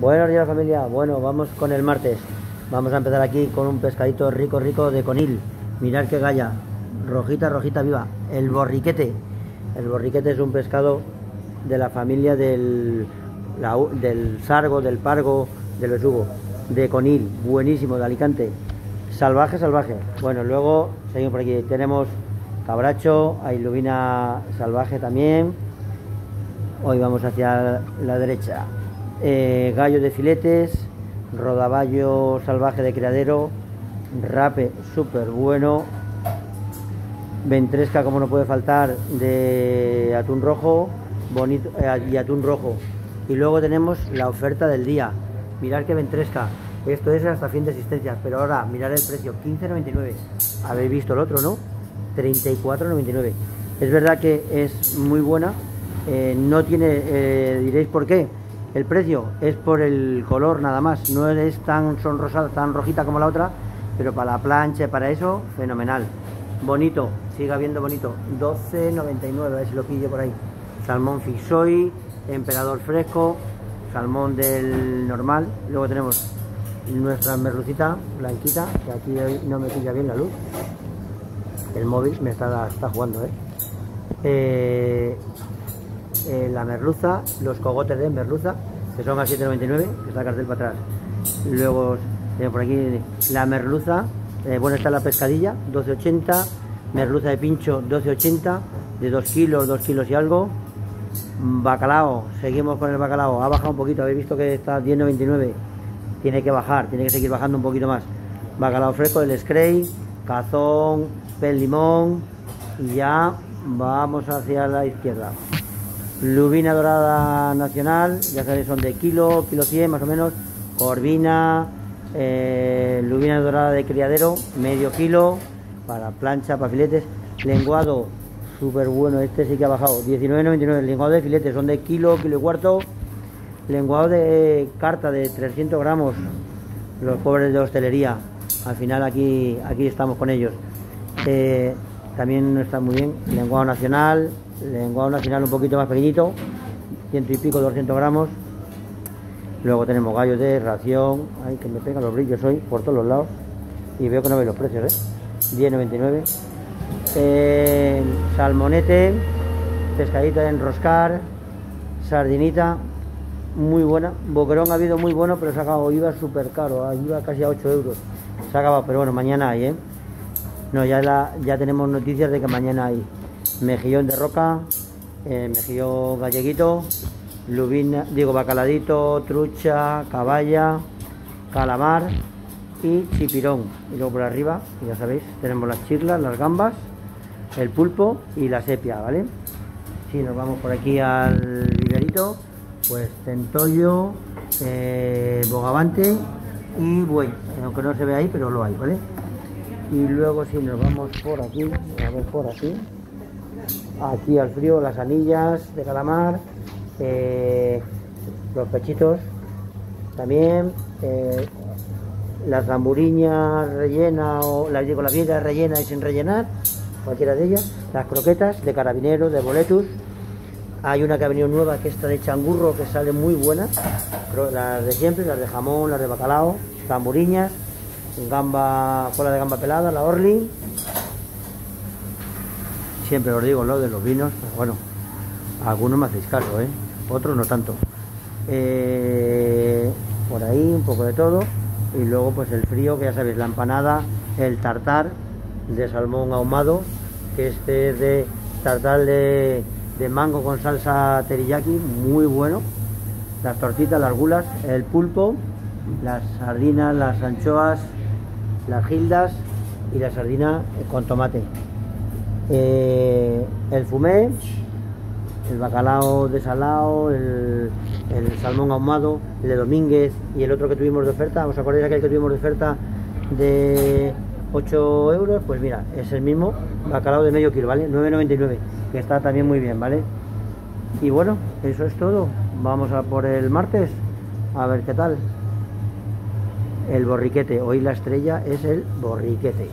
Buenos días familia, bueno, vamos con el martes. Vamos a empezar aquí con un pescadito rico, rico de conil. Mirad qué galla, rojita, rojita viva. El borriquete. El borriquete es un pescado de la familia del, del sargo, del pargo, del besugo, de conil, buenísimo, de Alicante. Salvaje, salvaje. Bueno, luego seguimos por aquí. Tenemos cabracho, hay salvaje también. Hoy vamos hacia la derecha. Eh, gallo de filetes, rodaballo salvaje de criadero, rape súper bueno, ventresca como no puede faltar de atún rojo bonito eh, y atún rojo. Y luego tenemos la oferta del día. Mirad que ventresca. Esto es hasta fin de existencia, pero ahora mirar el precio, 15.99. Habéis visto el otro, ¿no? 34.99. Es verdad que es muy buena. Eh, no tiene, diréis por qué el precio es por el color nada más, no es tan sonrosada, tan rojita como la otra, pero para la plancha, para eso, fenomenal. Bonito, siga viendo bonito, 12.99, a ver si lo pillo por ahí. Salmón fixoy, emperador fresco, salmón del normal. Luego tenemos nuestra merlucita blanquita, que aquí no me pilla bien la luz. El móvil me está, está jugando, ¿eh? eh eh, la merluza, los cogotes de merluza, que son a 7,99, que está el cartel para atrás. Luego por aquí la merluza, eh, bueno, está la pescadilla, 12,80, merluza de pincho, 12,80, de 2 kilos, 2 kilos y algo. Bacalao, seguimos con el bacalao, ha bajado un poquito, habéis visto que está 10,99, tiene que bajar, tiene que seguir bajando un poquito más. Bacalao fresco, el scray, cazón, pel limón y ya vamos hacia la izquierda. Lubina dorada nacional, ya sabéis, son de kilo, kilo 100 más o menos. Corvina, eh, lubina dorada de criadero, medio kilo, para plancha, para filetes. Lenguado, súper bueno, este sí que ha bajado, 19,99. Lenguado de filetes, son de kilo, kilo y cuarto. Lenguado de carta de 300 gramos, los pobres de hostelería. Al final aquí, aquí estamos con ellos. Eh, también está muy bien. Lenguado nacional, lenguado nacional un poquito más pequeñito, ciento y pico, 200 gramos. Luego tenemos gallos de ración, ay que me pegan los brillos hoy por todos los lados. Y veo que no veis los precios, ¿eh? 10,99. Eh, salmonete, pescadita de enroscar, sardinita, muy buena. Boquerón ha habido muy bueno, pero se ha acabado, iba súper caro, iba casi a 8 euros. Se ha acabado, pero bueno, mañana hay, ¿eh? No, ya, la, ya tenemos noticias de que mañana hay mejillón de roca, eh, mejillón galleguito, lubina, digo bacaladito, trucha, caballa, calamar y chipirón. Y luego por arriba, ya sabéis, tenemos las chirlas, las gambas, el pulpo y la sepia, ¿vale? Si nos vamos por aquí al viverito, pues centollo, eh, bogavante y buey, aunque no se ve ahí, pero lo hay, ¿vale? Y luego si nos vamos por aquí, a por aquí, aquí al frío las anillas de calamar, eh, los pechitos también, eh, las gamburiñas rellenas o las digo la vida rellena y sin rellenar, cualquiera de ellas, las croquetas de carabinero, de boletus, hay una que ha venido nueva que está de changurro que sale muy buena, las de siempre, las de jamón, las de bacalao, gamburiñas, gamba, cola de gamba pelada, la orly, siempre os digo lo de los vinos, pero bueno, algunos me hacéis caso, ¿eh? otros no tanto. Eh, por ahí un poco de todo y luego pues el frío, que ya sabéis, la empanada, el tartar de salmón ahumado, que este es de tartar de, de mango con salsa teriyaki, muy bueno. Las tortitas, las gulas, el pulpo, las sardinas, las anchoas, las gildas y la sardina con tomate. Eh, el fumé, el bacalao desalado, el, el salmón ahumado, el de Domínguez y el otro que tuvimos de oferta. ¿Os acordáis aquel que tuvimos de oferta de 8 euros? Pues mira, es el mismo bacalao de medio kilo, ¿vale? 9,99, que está también muy bien, ¿vale? Y bueno, eso es todo. Vamos a por el martes, a ver qué tal. El borriquete, hoy la estrella es el borriquete.